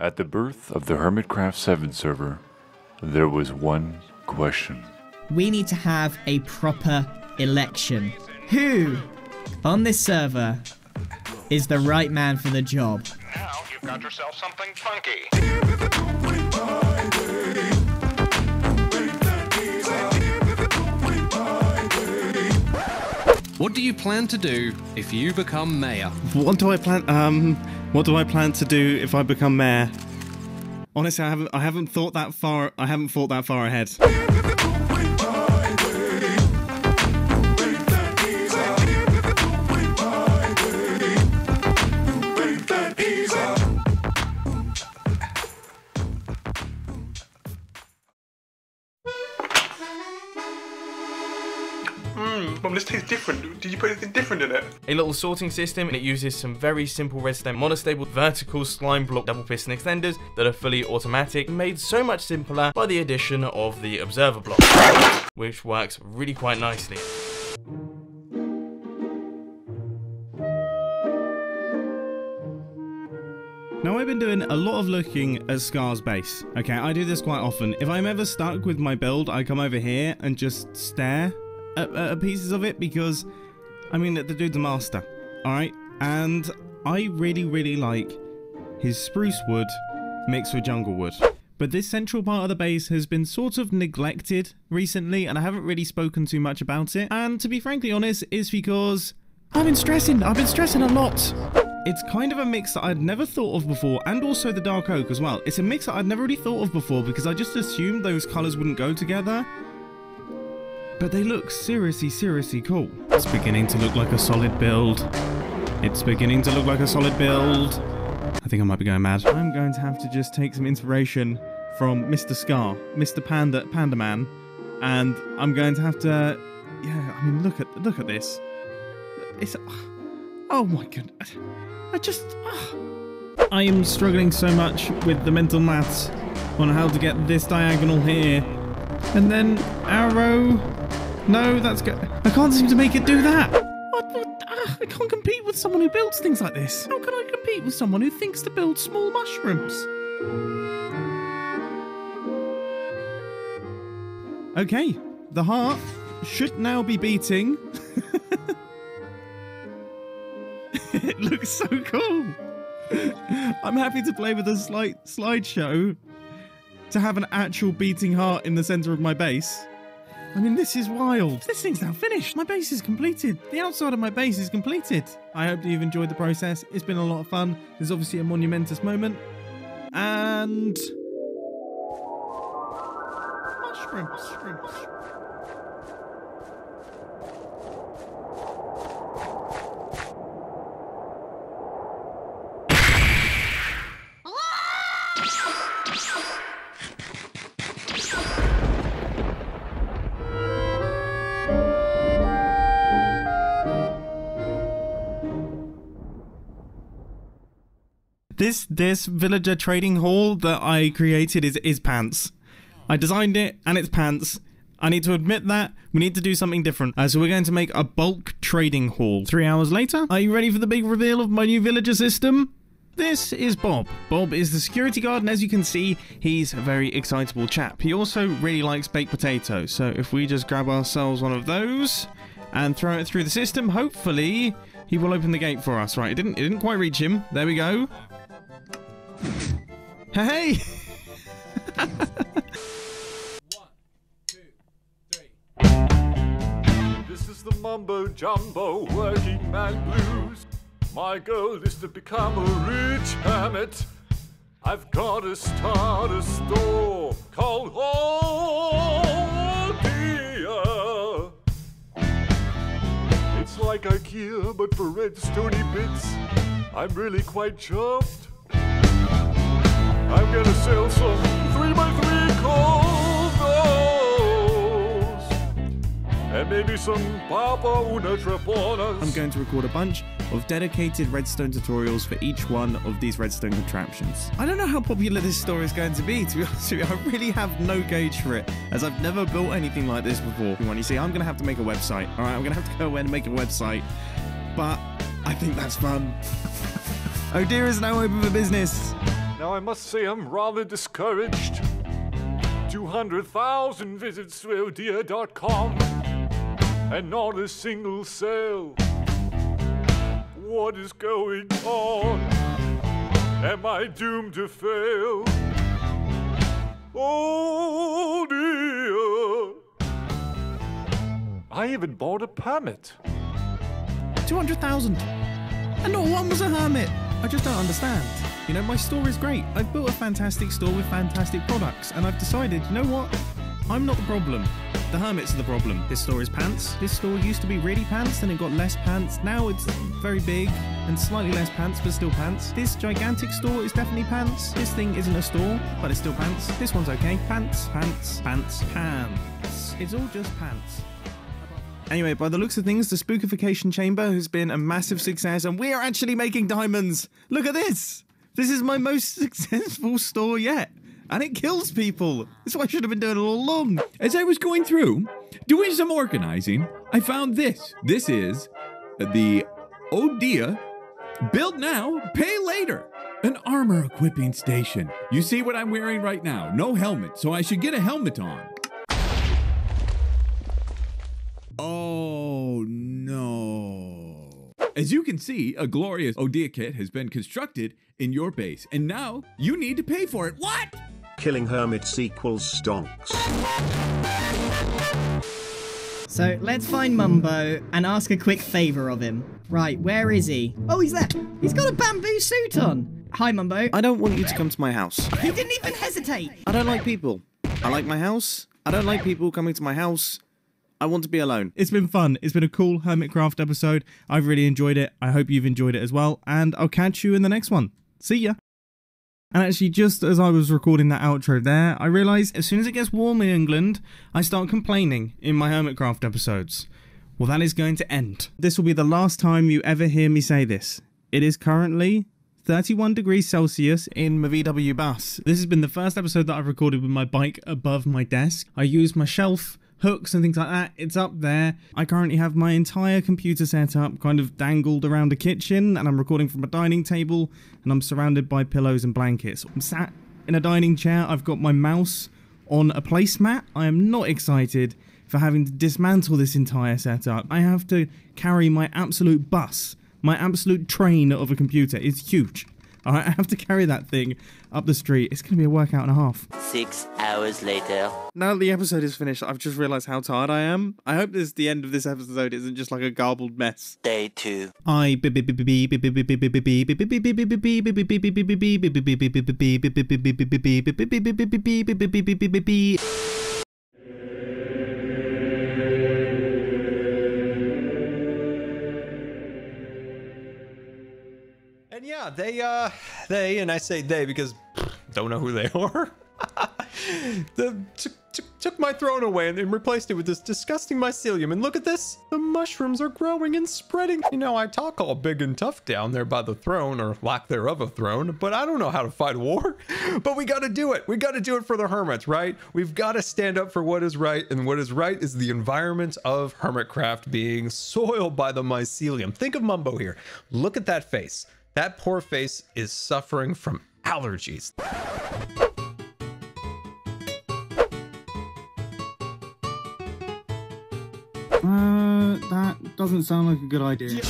At the birth of the Hermitcraft 7 server, there was one question. We need to have a proper election. Who on this server is the right man for the job? Now you've got yourself something funky. What do you plan to do if you become mayor? What do I plan? Um, what do I plan to do if I become mayor? Honestly, I haven't. I haven't thought that far. I haven't thought that far ahead. Tastes different. Did you put anything different in it? a little sorting system and it uses some very simple redstone monostable vertical slime block double piston extenders that are fully automatic made so much simpler by the addition of the observer block which works really quite nicely Now, I've been doing a lot of looking at Scar's base. Okay, I do this quite often. If I'm ever stuck with my build, I come over here and just stare at pieces of it because, I mean, the dude's a master, alright? And I really, really like his spruce wood mixed with jungle wood. But this central part of the base has been sort of neglected recently, and I haven't really spoken too much about it. And to be frankly honest, it's because I've been stressing. I've been stressing a lot. It's kind of a mix that I'd never thought of before, and also the dark oak as well. It's a mix that I'd never really thought of before because I just assumed those colours wouldn't go together. But they look seriously, seriously cool. It's beginning to look like a solid build. It's beginning to look like a solid build. I think I might be going mad. I'm going to have to just take some inspiration from Mr. Scar, Mr. Panda, Panda Man, and I'm going to have to. Yeah, I mean, look at look at this. It's. Oh my goodness. I just. ah. I am struggling so much with the mental maths on how to get this diagonal here. And then arrow. No, that's good. I can't seem to make it do that. What, ah, I can't compete with someone who builds things like this. How can I compete with someone who thinks to build small mushrooms? Okay, the heart should now be beating. it looks so cool. I'm happy to play with a slight slideshow to have an actual beating heart in the center of my base. I mean, this is wild. This thing's now finished. My base is completed. The outside of my base is completed. I hope that you've enjoyed the process. It's been a lot of fun. There's obviously a monumentous moment. And... this this villager trading hall that I created is is pants. I designed it and it's pants. I need to admit that we need to do something different. Uh, so we're going to make a bulk trading hall. Three hours later, are you ready for the big reveal of my new villager system? This is Bob. Bob is the security guard, and as you can see, he's a very excitable chap. He also really likes baked potatoes. So if we just grab ourselves one of those and throw it through the system, hopefully he will open the gate for us. Right, it didn't it didn't quite reach him. There we go. Hey! This is the mumbo jumbo working man blues. My goal is to become a rich hermit. I've got to start a store called ODEA. It's like IKEA, but for redstone bits. I'm really quite chuffed. I'm gonna sell some 3x3 coldos. And maybe some Papa Una Treponas. I'm going to record a bunch of dedicated redstone tutorials for each one of these redstone contraptions. I don't know how popular this store is going to be, to be honest with you. I really have no gauge for it, as I've never built anything like this before. You see, I'm going to have to make a website, alright? I'm going to have to go away and make a website, but I think that's fun. Oh dear is now open for business. Now I must say I'm rather discouraged. 200,000 visits to ODEA.com and not a single sale. What is going on? Am I doomed to fail? Oh dear. I even bought a permit. 200,000. And not one was a hermit. I just don't understand. You know, my store is great. I've built a fantastic store with fantastic products, and I've decided, you know what? I'm not the problem. The hermits are the problem. This store is pants. This store used to be really pants, then it got less pants. Now it's very big and slightly less pants, but still pants. This gigantic store is definitely pants. This thing isn't a store, but it's still pants. This one's okay. Pants, pants, pants, pants. It's all just pants. Anyway, by the looks of things, the spookification chamber has been a massive success, and we are actually making diamonds. Look at this. This is my most successful store yet. And it kills people. That's what I should have been doing it all along. As I was going through, doing some organizing, I found this. This is the ODEA Build Now, Pay Later. An armor equipping station. You see what I'm wearing right now? No helmet, so I should get a helmet on. Oh no. As you can see, a glorious ODEA kit has been constructed in your base, and now you need to pay for it. What? Killing hermits equals stonks. So let's find Mumbo and ask a quick favour of him. Right, where is he? Oh, he's there. He's got a bamboo suit on. Hi, Mumbo. I don't want you to come to my house. He didn't even hesitate. I don't like people. I like my house. I don't like people coming to my house. I want to be alone. It's been fun. It's been a cool Hermitcraft episode. I've really enjoyed it. I hope you've enjoyed it as well. And I'll catch you in the next one. See ya. And actually, just as I was recording that outro there, I realised as soon as it gets warm in England, I start complaining in my Hermitcraft episodes. Well, that is going to end. This will be the last time you ever hear me say this. It is currently 31 degrees Celsius in my VW bus. This has been the first episode that I've recorded with my bike above my desk. I use my shelf hooks and things like that. It's up there. I currently have my entire computer set up, kind of dangled around a kitchen, and I'm recording from a dining table, and I'm surrounded by pillows and blankets. I'm sat in a dining chair. I've got my mouse on a placemat. I am not excited for having to dismantle this entire setup. I have to carry my absolute bus, my absolute train of a computer. It's huge. I have to carry that thing up the street. It's going to be a workout and a half. Six hours later. Now that the episode is finished, I've just realised how tired I am. I hope this the end of this episode isn't just like a garbled mess. Day two. I they uh they and I say they because don't know who they are. the took my throne away and, and replaced it with this disgusting mycelium. And look at this. The mushrooms are growing and spreading. You know, I talk all big and tough down there by the throne or lack thereof a throne, but I don't know how to fight war. But we got to do it. We got to do it for the hermits, right? We've got to stand up for what is right. And what is right is the environment of hermitcraft being soiled by the mycelium. Think of Mumbo here. Look at that face. That poor face is suffering from allergies. Uh, that doesn't sound like a good idea.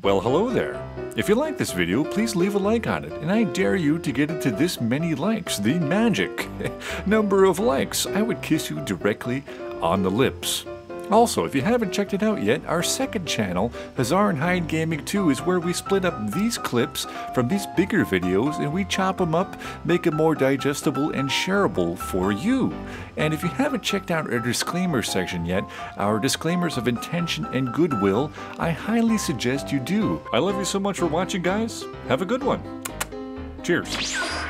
Well, hello there. If you like this video, please leave a like on it, and I dare you to get it to this many likes, the magic number of likes. I would kiss you directly on the lips. Also, if you haven't checked it out yet, our second channel, Hussar and Hyde Gaming 2, is where we split up these clips from these bigger videos and we chop them up, make them more digestible and shareable for you. And if you haven't checked out our disclaimer section yet, our disclaimers of intention and goodwill, I highly suggest you do. I love you so much for watching, guys. Have a good one. Cheers.